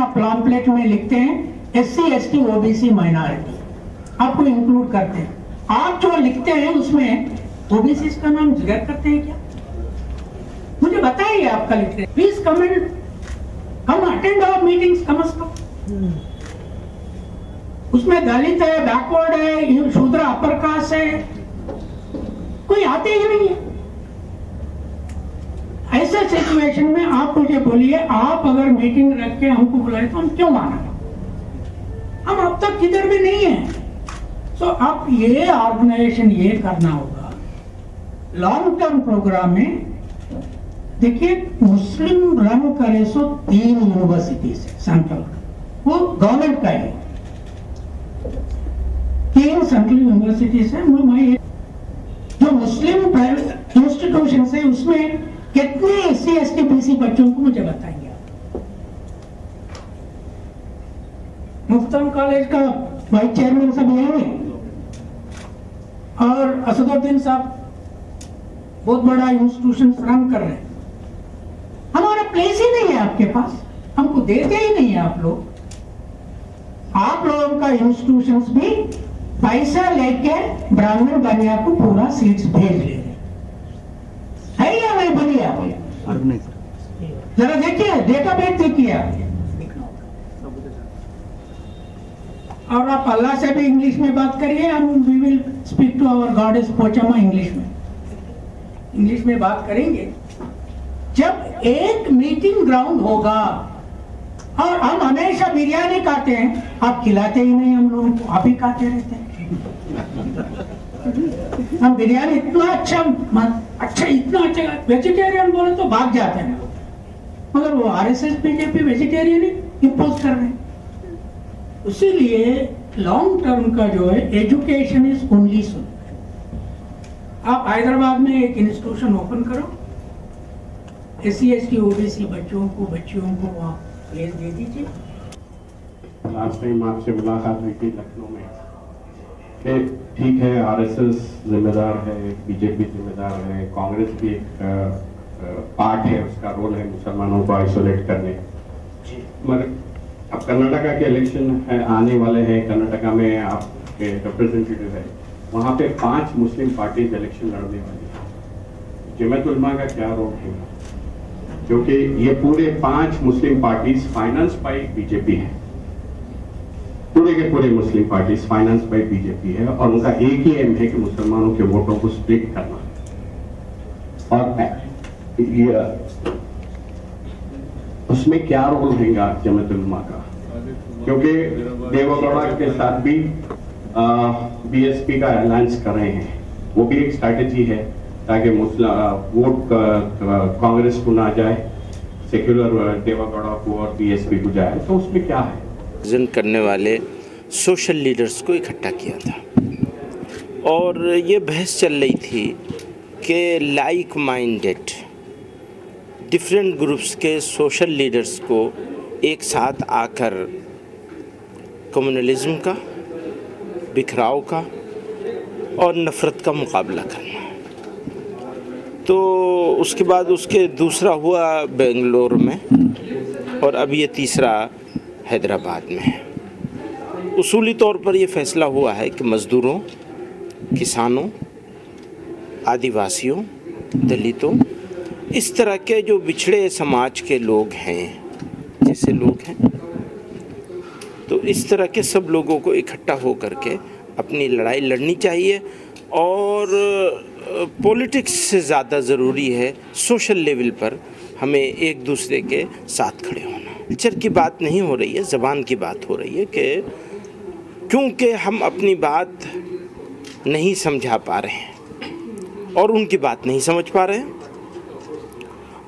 अपना प्लाम्पलेट में लिखते हैं S C S T OBC minority आपको इंक्लूड करते हैं। आप जो लिखते हैं, उसमें ओबीसी का नाम ज़िक्र करते हैं क्या? मुझे बताइए आपका लिखते हैं। प्लीज़ कमेंट हम अटेंड आवर मीटिंग्स कम अज कम उसमें दलित है बैकवर्ड है, शूद्र अपर कास्ट है। कोई आते ही नहीं है। ऐसे सिचुएशन में आप मुझे बोलिए आप अगर मीटिंग रख के हमको बुलाए तो हम क्यों माना? हम अब तक किधर भी नहीं है। सो so, अब ये ऑर्गेनाइजेशन ये करना होगा। लॉन्ग टर्म प्रोग्राम में देखिए मुस्लिम रन करे सो तीन यूनिवर्सिटी से सेंट्रल वो गवर्नमेंट का है तीन सेंट्रल यूनिवर्सिटी से मैं जो मुस्लिम इंस्टीट्यूशन है उसमें कितने एस सी एस टी बच्चों को मुझे आप? मुफ्तम कॉलेज का वाइस चेयरमैन सब यही है। और असदुद्दीन साहब बहुत बड़ा इंस्टीट्यूशन रन कर रहे हैं। हमारा प्लेस ही नहीं है आपके पास। हमको देते ही नहीं है आप लोग। आप लोगों का इंस्टीट्यूशंस भी पैसा लेके ब्राह्मण बनिया को पूरा सीट्स भेज ले रहे है या नहीं बोलिए आप जरा देखिए डेटा बेस देखिए और आप अल्लाह से भी इंग्लिश में बात करिए, हम we will speak to our god is Pochamma English में। इंग्लिश में बात करेंगे। जब एक मीटिंग ग्राउंड होगा, और हम हमेशा बिरयानी खाते हैं, आप खिलाते ही नहीं हम लोगों आप ही खाते रहते हैं। हम बिरयानी इतना अच्छा अच्छा इतना अच्छा वेजिटेरियन बोले तो भाग जाते हैं मगर वो आरएसएस बीजेपी वेजिटेरियन ही इम्पोज कर रहे हैं। इसीलिए लॉन्ग टर्म का जो है एजुकेशन इज़ ओनली सुन आप हैदराबाद में एक इंस्टीट्यूशन ओपन करो। S C S T OBC बच्चों को, बच्चियों को वहाँ प्लेस दे दीजिए। लास्ट टाइम आपसे मुलाकात हुई थी लखनऊ में। कि ठीक है आरएसएस जिम्मेदार है बीजेपी जिम्मेदार है कांग्रेस भी एक पार्ट है उसका रोल है मुसलमानों को आइसोलेट करने। मगर अब कर्नाटका के इलेक्शन है आने वाले हैं कर्नाटका में आपके रिप्रेजेंटेटिव है वहाँ पे पाँच मुस्लिम पार्टीज़ इलेक्शन लड़ने वाली है। जमत उलमा का क्या रोल होगा क्योंकि ये पूरे पाँच Muslim parties finance by BJP है। के पूरे Muslim parties finance by BJP है और उनका एक ही एम है कि मुसलमानों के वोटों को स्प्लिट करना। और ये, उसमें क्या रोल रहेगा जमत उलमा का? क्योंकि देवगौड़ा के साथ भी बीएसपी का अलायंस कर रहे हैं। वो भी एक स्ट्रैटेजी है ताकि वोट कांग्रेस को ना जाए सेक्युलर देवागौड़ा को और बीएसपी को जाए। तो उसमें क्या है? करने वाले सोशल लीडर्स को इकट्ठा किया था। और ये बहस चल रही थी कि लाइक माइंडेड डिफरेंट ग्रुप्स के सोशल लीडर्स को एक साथ आकर कम्युनलिज्म का, बिखराव का और नफ़रत का मुकाबला करना। तो उसके बाद उसके दूसरा हुआ बेंगलोर में और अब ये तीसरा हैदराबाद में है। उसूली तौर पर यह फैसला हुआ है कि मज़दूरों, किसानों, आदिवासियों, दलितों, इस तरह के जो बिछड़े समाज के लोग हैं, जैसे लोग हैं तो इस तरह के सब लोगों को इकट्ठा हो करके अपनी लड़ाई लड़नी चाहिए और पॉलिटिक्स से ज़्यादा ज़रूरी है सोशल लेवल पर हमें एक दूसरे के साथ खड़े होना। कल्चर की बात नहीं हो रही है, ज़बान की बात हो रही है कि क्योंकि हम अपनी बात नहीं समझा पा रहे हैं और उनकी बात नहीं समझ पा रहे हैं,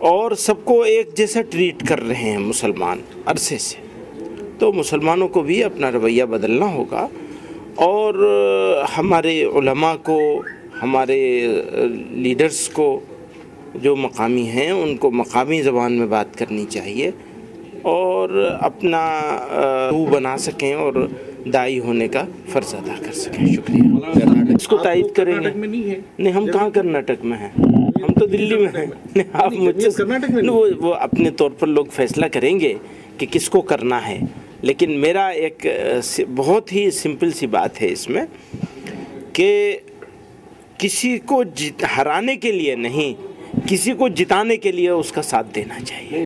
और सबको एक जैसा ट्रीट कर रहे हैं मुसलमान अरसे से तो मुसलमानों को भी अपना रवैया बदलना होगा। और हमारे उलमा को, हमारे लीडर्स को जो मकामी हैं, उनको मकामी ज़बान में बात करनी चाहिए और अपना बना सकें और दाई होने का फ़र्ज़ अदा कर सकें। शुक्रिया। इसको तायद करेंगे नहीं हम कहाँ कर्नाटक में हैं? हम तो दिल्ली में हैं। नहीं आप मुझसे कर्नाटक में वो वो अपने तौर पर लोग फैसला करेंगे कि किसको करना है। लेकिन मेरा एक बहुत ही सिंपल सी बात है इसमें कि किसी को जीत हराने के लिए नहीं किसी को जिताने के लिए उसका साथ देना चाहिए।